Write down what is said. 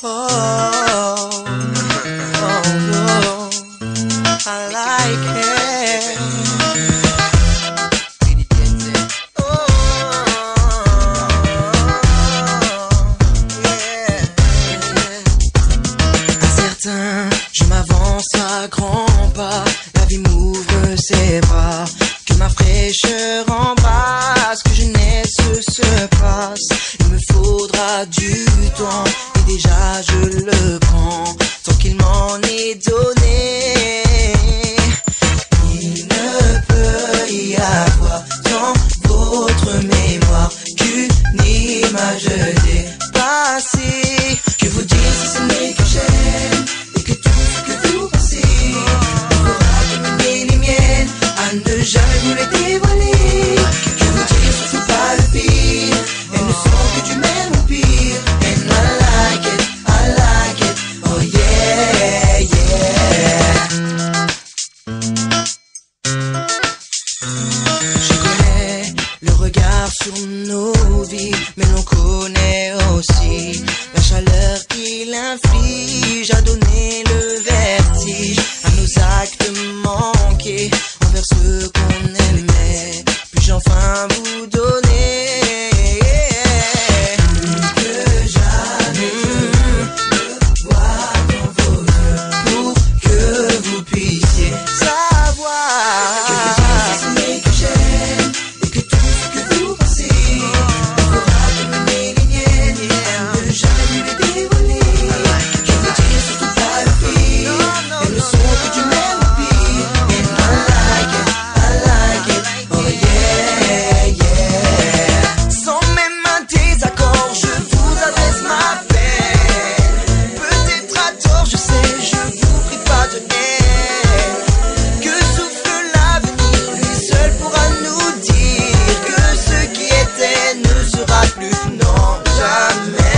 Oh, oh, oh, I like it. Incertain, je m'avance à grands pas. La vie m'ouvre ses bras. Que ma fraîcheur embrasse, que jeunesse se passe. Il me faudra du temps, déjà je le prends. Tant qu'il m'en est donné. Il ne peut y avoir dans votre mémoire qu'une image sur nos vies, mais l'on connaît plus, non, jamais.